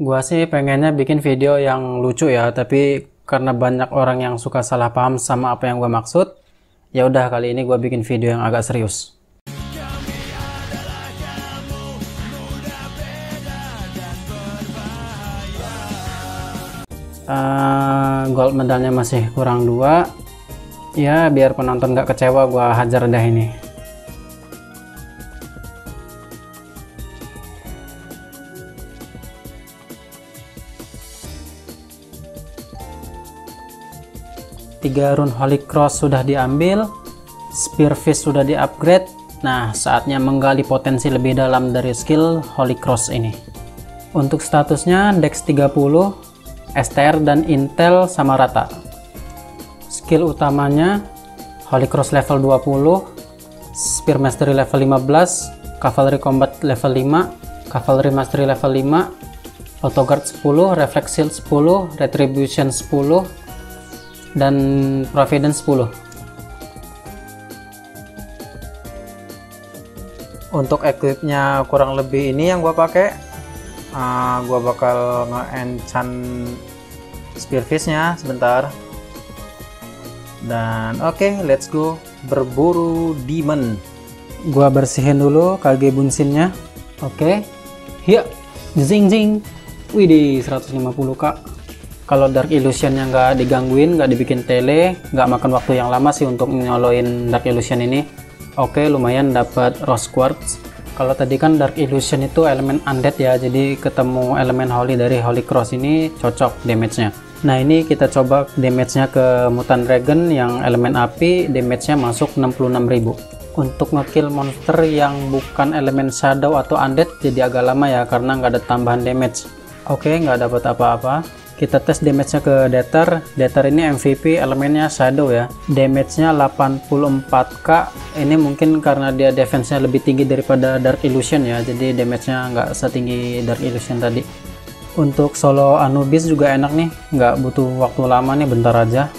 Gua sih pengennya bikin video yang lucu ya, tapi karena banyak orang yang suka salah paham sama apa yang gua maksud, ya udah kali ini gua bikin video yang agak serius. Uh, gold medalnya masih kurang dua ya biar penonton gak kecewa gua hajar dah ini tiga rune holy cross sudah diambil spearfish sudah di upgrade nah saatnya menggali potensi lebih dalam dari skill holy cross ini. Untuk statusnya dex 30 STR dan intel sama rata. Skill utamanya holy cross level 20 spear mastery level 15 cavalry combat level 5 cavalry mastery level 5 autoguard 10 reflex shield 10 retribution 10 dan Providence 10 untuk equipnya kurang lebih ini yang gua pakai uh, gua bakal nge-enchant spearfishnya sebentar. Dan oke okay, let's go berburu demon. Gua bersihin dulu kage bunsinnya. Oke. Okay. ya zing zing. Widih 150k kalau Dark Illusion yang nggak digangguin nggak dibikin tele nggak makan waktu yang lama sih untuk nyoloin Dark Illusion ini oke lumayan dapat Rose Quartz. Kalau tadi kan Dark Illusion itu elemen undead ya jadi ketemu elemen Holy dari Holy Cross ini cocok damage-nya. Nah ini kita coba damage-nya ke Mutant Dragon yang elemen api damage-nya masuk 66.000 untuk ngekill monster yang bukan elemen shadow atau undead jadi agak lama ya karena nggak ada tambahan damage. Oke nggak dapat apa-apa kita tes damage-nya ke datar. Datar ini MVP elemennya shadow ya. Damage-nya 84k ini mungkin karena dia defense-nya lebih tinggi daripada dark illusion ya. Jadi damage-nya nggak setinggi dark illusion tadi. Untuk solo Anubis juga enak nih. Nggak butuh waktu lama nih bentar aja.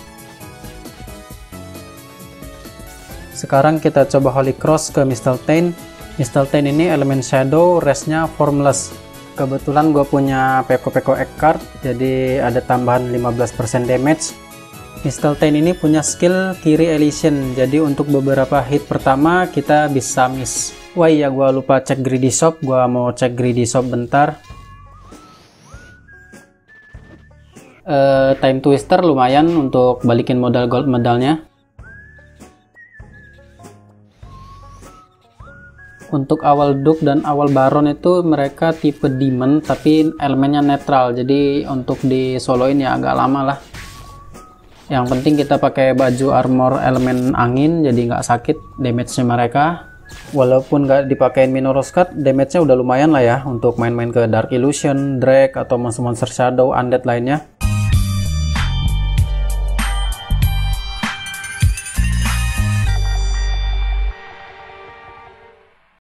Sekarang kita coba Holy Cross ke Mistletoe Mistletoe ini elemen shadow restnya formless kebetulan gue punya Peko-Peko card jadi ada tambahan 15% damage. Mistletoe ini punya skill kiri Elysian jadi untuk beberapa hit pertama kita bisa miss. Wah iya gue lupa cek greedy shop gue mau cek greedy shop bentar. Uh, time twister lumayan untuk balikin modal gold medalnya untuk awal Duke dan awal Baron itu mereka tipe demon tapi elemennya netral. Jadi untuk di soloin ya agak lama lah. Yang penting kita pakai baju armor elemen angin jadi nggak sakit damage-nya mereka. Walaupun nggak dipakein Minoros Cut damage-nya udah lumayan lah ya untuk main-main ke Dark Illusion, Drake atau monster-monster Shadow, Undead lainnya